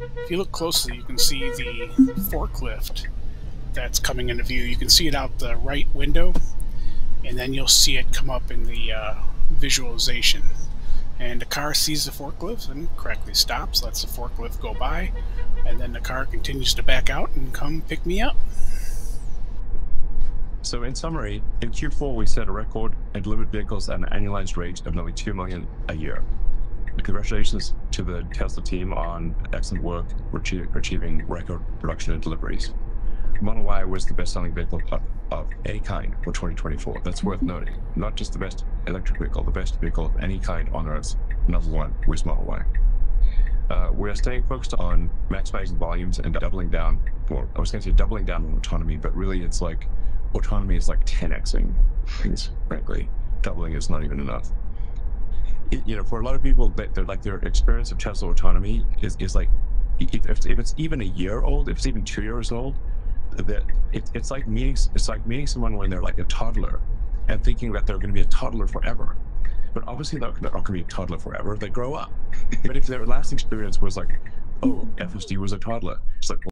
If you look closely, you can see the forklift that's coming into view. You can see it out the right window, and then you'll see it come up in the uh, visualization. And the car sees the forklift and correctly stops, lets the forklift go by, and then the car continues to back out and come pick me up. So in summary, in Q4 we set a record and delivered vehicles at an annualized rate of nearly 2 million a year. Congratulations to the Tesla team on excellent work achieving record production and deliveries. Model Y was the best-selling vehicle of, any kind for 2024. That's worth noting. Not just the best electric vehicle, the best vehicle of any kind on Earth. Number one was Model Y. Uh, we're staying focused on maximizing volumes and doubling down. Well, I was going to say doubling down on autonomy, but really it's like autonomy is like 10xing things, frankly. Doubling is not even enough. You know, for a lot of people, they're like their experience of Tesla autonomy is, is like, if, if it's even a year old, if it's even two years old, that it, it's like meeting it's like meeting someone when they're like a toddler and thinking that they're going to be a toddler forever. But obviously they're, they're not going to be a toddler forever they grow up. But if their last experience was like oh fsd was a toddler it's like